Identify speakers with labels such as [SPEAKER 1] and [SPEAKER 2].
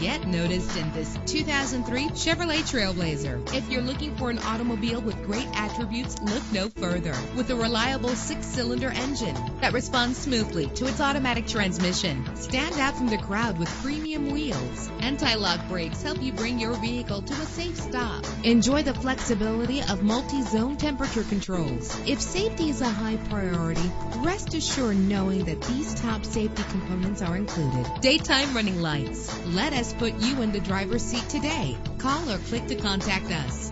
[SPEAKER 1] noticed in this 2003 Chevrolet Trailblazer. If you're looking for an automobile with great attributes, look no further. With a reliable six-cylinder engine that responds smoothly to its automatic transmission, stand out from the crowd with premium wheels. Anti-lock brakes help you bring your vehicle to a safe stop. Enjoy the flexibility of multi-zone temperature controls. If safety is a high priority, rest assured knowing that these top safety components are included. Daytime running lights. Let put you in the driver's seat today. Call or click to contact us.